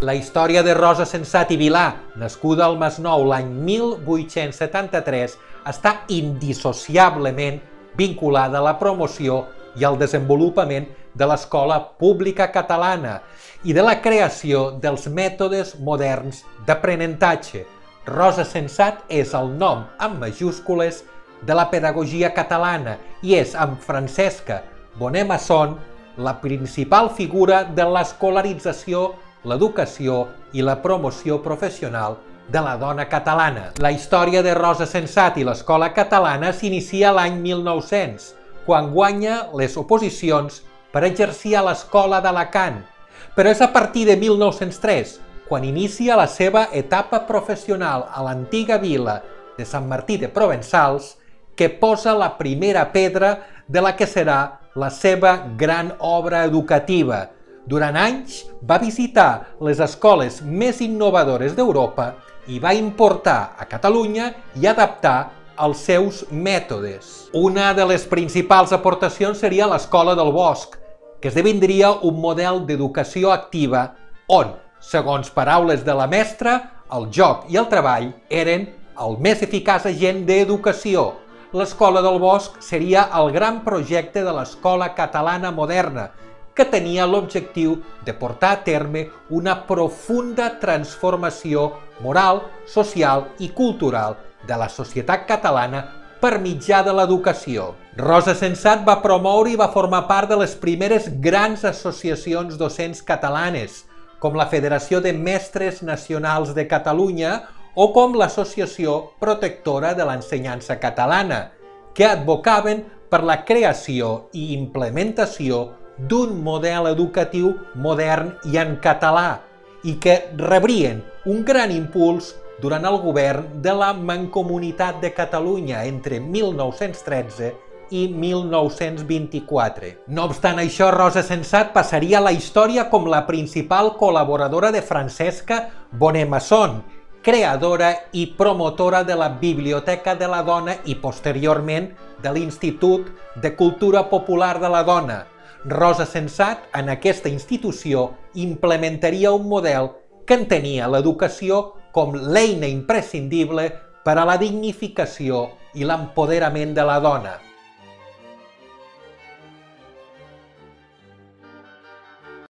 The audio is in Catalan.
La història de Rosa Sensat i Vilà, nascuda al Masnou l'any 1873, està indissociablement vinculada a la promoció i al desenvolupament de l'escola pública catalana i de la creació dels mètodes moderns d'aprenentatge. Rosa Sensat és el nom amb majúscules de la pedagogia catalana i és amb Francesca Bonet Masson la principal figura de l'escolarització l'educació i la promoció professional de la dona catalana. La història de Rosa Sensat i l'escola catalana s'inicia l'any 1900, quan guanya les oposicions per exercir a l'escola d'Alacant, però és a partir de 1903, quan inicia la seva etapa professional a l'antiga vila de Sant Martí de Provençals, que posa la primera pedra de la que serà la seva gran obra educativa, durant anys va visitar les escoles més innovadores d'Europa i va importar a Catalunya i adaptar els seus mètodes. Una de les principals aportacions seria l'escola del bosc, que esdevindria un model d'educació activa on, segons paraules de la mestra, el joc i el treball eren el més eficaç agent d'educació. L'escola del bosc seria el gran projecte de l'escola catalana moderna, que tenia l'objectiu de portar a terme una profunda transformació moral, social i cultural de la societat catalana per mitjà de l'educació. Rosa Sensat va promoure i va formar part de les primeres grans associacions docents catalanes, com la Federació de Mestres Nacionals de Catalunya o com l'Associació Protectora de l'Ensenyança Catalana, que advocaven per la creació i implementació d'un model educatiu modern i en català i que rebrien un gran impuls durant el govern de la Mancomunitat de Catalunya entre 1913 i 1924. No obstant això, Rosa Sensat passaria a la història com la principal col·laboradora de Francesca Bonemasson, creadora i promotora de la Biblioteca de la Dona i posteriorment de l'Institut de Cultura Popular de la Dona, Rosa Sensat, en aquesta institució, implementaria un model que entenia l'educació com l'eina imprescindible per a la dignificació i l'empoderament de la dona.